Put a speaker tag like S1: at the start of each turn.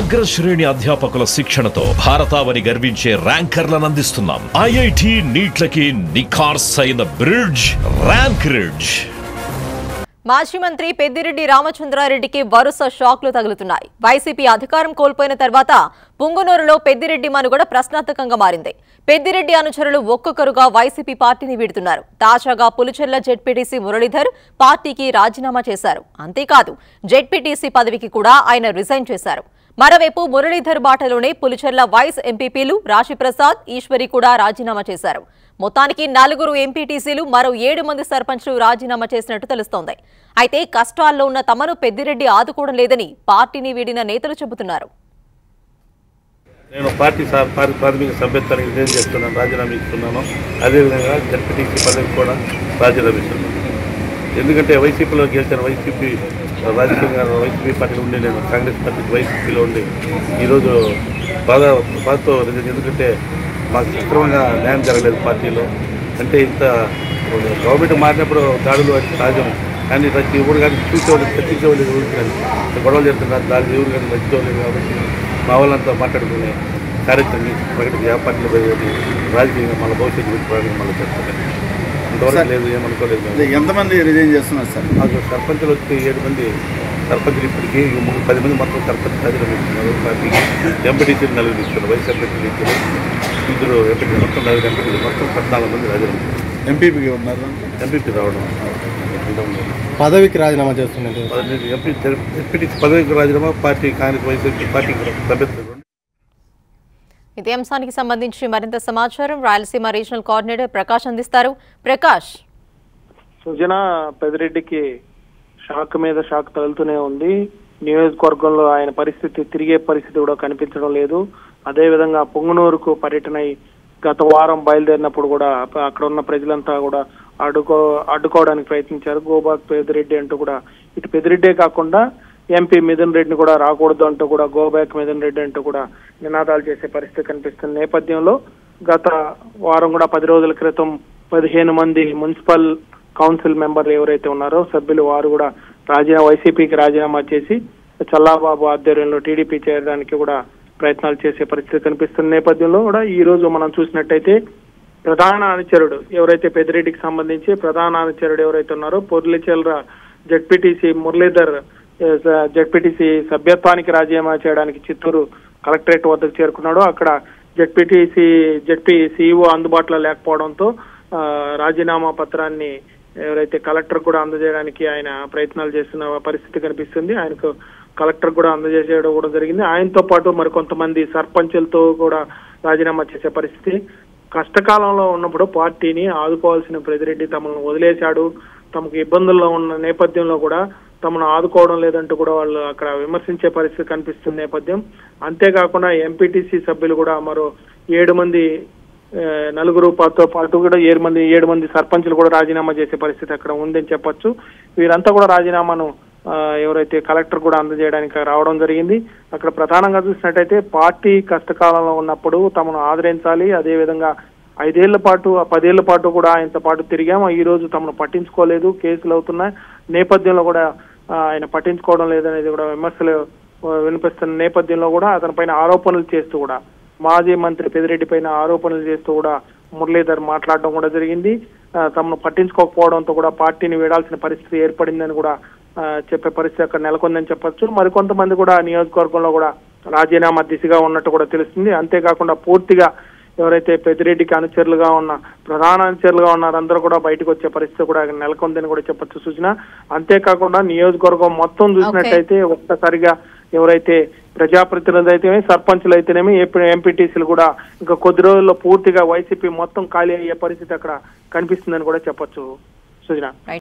S1: అగ్రశ్రేణి అధ్యాపకుల శిక్షణతో భారతావని గర్వించే ర్యాంకర్లను అందిస్తున్నాం. ఐఐటి నీట్లకి నిఖార్స్ అయిన బ్రిడ్జ్ ర్యాంక్ రిడ్జ్.
S2: మాజీ మంత్రి పెద్దిరెడ్డి రామచంద్రారెడ్డికి వరుస షాక్లు తగులుతున్నాయి. వైసీపీ అధికారం కోల్పోయిన తర్వాత పుంగునూరులో పెద్దిరెడ్డి మనుగడ ప్రశ్నార్థకంగా మారింది. పెద్దిరెడ్డి అనుచరులు ఒక్కొక్కరుగా వైసీపీ పార్టీని వీడుతున్నారు. తాజాగా పులిచెర్ల జెడ్పీటీసీ మురళీధర్ పార్టీకి రాజీనామా చేశారు. అంతేకాదు జెడ్పీటీసీ పదవికి కూడా ఆయన రిజైన్ చేశారు. మరోవైపు మురళీధర్ బాటలోనే పులిచెర్ల వైస్ ఎంపీపీలు రాశిప్రసాద్ ఈశ్వరి కూడా రాజీనామా చేశారు. మొత్తానికి నలుగురు ఎంపీటీసీలు మరో ఏడు మంది సర్పంచ్లు రాజీనామా చేసినట్టు తెలుస్తోంది. అయితే కష్టాల్లో ఉన్న తమను పెద్దిరెడ్డి ఆదుకోవడం లేదని పార్టీని వీడిన నేతలు చెబుతున్నారు.
S3: నేను పార్టీ సా- ప్రాథమిక సభ్యత్వానికి రిజైన్ చేస్తున్నాను రాజీనామా ఇస్తున్నాను. అదేవిధంగా జడ్పీటీసీ పదవి కూడా రాజీనామా ఇస్తున్నాను. ఎందుకంటే వైసీపీలో గెలిచిన వైసీపీ రాజకీయంగా వైసీపీ పార్టీలో ఉండి నేను కాంగ్రెస్ పార్టీ వైసీపీలో ఉండి. ఈరోజు బాధ బాధతో ఎందుకంటే మాకు సక్రమంగా న్యాయం జరగలేదు పార్టీలో. అంటే ఇంత గవర్నమెంట్ మారినప్పుడు దాడులు అంటే సహజం. కానీ ప్రతి ఊరు కానీ చూసేవాళ్ళు చర్చించేవాళ్ళు ఎవరు కానీ గొడవలు జరుగుతున్నారు దాని ఎవరు కానీ మర్చిపోలేదు కాబట్టి మా వాళ్ళంతా మాట్లాడుకునే కార్యక్రమం ప్రకటన వ్యాపారంలో రాజకీయంగా మన భవిష్యత్తు గురించి మళ్ళీ చెప్తాను అంతవరకు లేదు ఏమనుకోలేదు మేము.
S4: ఎంతమంది రిజైన్ చేస్తున్నారు సార్?
S3: మాకు సర్పంచులు వచ్చి ఏడు మంది సర్పంచులు ఇప్పటికీ పది మంది మొత్తం సర్పంచ్ రాజీనామా ఇస్తున్నారు పార్టీకి ఎంపీటీసీలు నలుగురు ఇస్తున్నారు వైస్ ఎంపీటీలు ఇద్దరు ఇద్దరు ఎంపీటీ మొత్తం నలుగురు ఎంపీటీలు మొత్తం పద్నాలుగు మంది రాజీనామా
S4: ఎంపీపీకి ఉన్నారు.
S3: ఎంపీపీ రావడం
S5: పదవికి రాజీనామా చేస్తున్నది
S3: పదహైదు ఎంపీ ఎంపీటీసీ పదవికి రాజీనామా పార్టీ కాంగ్రెస్ వైసీపీ పార్టీకి సభ్యత్వం.
S2: ఇదే అంశానికి సంబంధించి మరింత సమాచారం రాయలసీమ రీజనల్ కోఆర్డినేటర్ ప్రకాష్ అందిస్తారు. ప్రకాష్.
S6: సుజన పెదిరెడ్డికి షాక్ మీద షాక్ తగులుతూనే ఉంది. నియోజకవర్గంలో ఆయన పరిస్థితి తిరిగే పరిస్థితి కూడా కనిపించడం లేదు. అదేవిధంగా పొంగునూరుకు పర్యటన గత వారం బయలుదేరినప్పుడు కూడా అక్కడ ఉన్న ప్రజలంతా కూడా అడ్డుకో అడ్డుకోవడానికి ప్రయత్నించారు. గోబాక్ పెదిరెడ్డి అంటూ కూడా ఇటు పెదిరెడ్డే కాకుండా ఎంపీ మిథున్ రెడ్డిని కూడా రాకూడదు అంటూ కూడా గోబ్యాక్ మిథున్ రెడ్డి అంటూ కూడా నినాదాలు చేసే పరిస్థితి కనిపిస్తున్న నేపథ్యంలో గత వారం కూడా పది రోజుల క్రితం పదిహేను మంది మున్సిపల్ కౌన్సిల్ మెంబర్లు ఎవరైతే ఉన్నారో సభ్యులు వారు కూడా రాజీనామా వైసీపీకి రాజీనామా చేసి చల్లాబాబు ఆధ్వర్యంలో టీడీపీ చేరడానికి కూడా ప్రయత్నాలు చేసే పరిస్థితి కనిపిస్తున్న నేపథ్యంలో కూడా ఈ రోజు మనం చూసినట్టయితే ప్రధాన అనుచరుడు ఎవరైతే పెద్దిరెడ్డికి సంబంధించి ప్రధాన అనుచరుడు ఎవరైతే ఉన్నారో పొర్లిచెల్ర జడ్పీటీసీ మురళీధర్ జడ్పీటీసీ సభ్యత్వానికి రాజీనామా చేయడానికి చిత్తూరు కలెక్టరేట్ వద్దకు చేరుకున్నాడు. అక్కడ జడ్పీటీసీ జడ్పీ సీఈఓ అందుబాటులో లేకపోవడంతో రాజీనామా పత్రాన్ని ఎవరైతే కలెక్టర్ కూడా అందజేయడానికి ఆయన ప్రయత్నాలు చేస్తున్న పరిస్థితి కనిపిస్తుంది. ఆయనకు కలెక్టర్ కూడా అందజేసేయడం కూడా జరిగింది. ఆయనతో పాటు మరికొంతమంది సర్పంచులతో కూడా రాజీనామా చేసే పరిస్థితి కష్టకాలంలో ఉన్నప్పుడు పార్టీని ఆదుకోవాల్సిన ప్రతిరెడ్డి తమను వదిలేశాడు. తమకు ఇబ్బందుల్లో ఉన్న నేపథ్యంలో కూడా తమను ఆదుకోవడం లేదంటూ కూడా వాళ్ళు అక్కడ విమర్శించే పరిస్థితి కనిపిస్తున్న నేపథ్యం. అంతేకాకుండా ఎంపీటీసీ సభ్యులు కూడా మరో ఏడు మంది నలుగురు పాతో పాటు కూడా ఏడు మంది ఏడు మంది సర్పంచులు కూడా రాజీనామా చేసే పరిస్థితి అక్కడ ఉందని చెప్పొచ్చు. వీరంతా కూడా రాజీనామాను ఎవరైతే కలెక్టర్ కూడా అందజేయడానికి రావడం జరిగింది. అక్కడ ప్రధానంగా చూసినట్టయితే పార్టీ కష్టకాలంలో ఉన్నప్పుడు తమను ఆదరించాలి. అదే విధంగా ఐదేళ్ళ పాటు ఆ పదేళ్ళ పాటు కూడా ఆయనతో పాటు తిరిగాము. ఈ రోజు తమను పట్టించుకోలేదు. కేసులు అవుతున్నాయి. నేపథ్యంలో కూడా ఆయన పట్టించుకోవడం లేదనేది కూడా విమర్శలు వినిపిస్తున్న నేపథ్యంలో కూడా అతని పైన ఆరోపణలు చేస్తూ కూడా మాజీ మంత్రి పెదిరెడ్డి పైన ఆరోపణలు చేస్తూ కూడా మురళీధర్ మాట్లాడడం కూడా జరిగింది. తమను పట్టించుకోకపోవడంతో కూడా పార్టీని వీడాల్సిన పరిస్థితి ఏర్పడిందని కూడా చెప్పే పరిస్థితి అక్కడ నెలకొందని చెప్పొచ్చు. మరికొంతమంది కూడా నియోజకవర్గంలో కూడా రాజీనామా దిశగా ఉన్నట్టు కూడా తెలుస్తుంది. అంతేకాకుండా పూర్తిగా ఎవరైతే పెద్దిరెడ్డికి అనుచరులుగా ఉన్న ప్రధాన అనుచరులుగా ఉన్నారో అందరూ కూడా బయటకు వచ్చే పరిస్థితి కూడా నెలకొందని కూడా చెప్పొచ్చు సూచన అంతేకాకుండా నియోజకవర్గం మొత్తం చూసినట్టయితే ఒక్కసారిగా ఎవరైతే ప్రజాప్రతినిధులు అయితేనే సర్పంచులు అయితేనేమి ఎంపీటీసీలు కూడా ఇంకా కొద్ది రోజుల్లో పూర్తిగా వైసీపీ మొత్తం ఖాళీ అయ్యే పరిస్థితి అక్కడ కనిపిస్తుందని కూడా చెప్పొచ్చు సుజన.